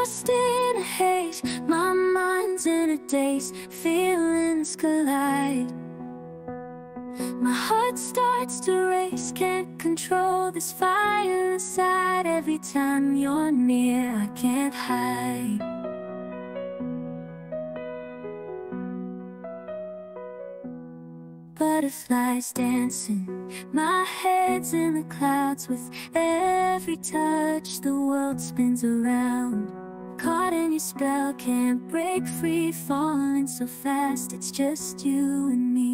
lost in a haze. My mind's in a daze. Feelings collide. My heart starts to race. Can't control this fire inside. Every time you're near I can't hide. Butterflies dancing. My head's in the clouds With every touch The world spins around Caught in your spell Can't break free Falling so fast It's just you and me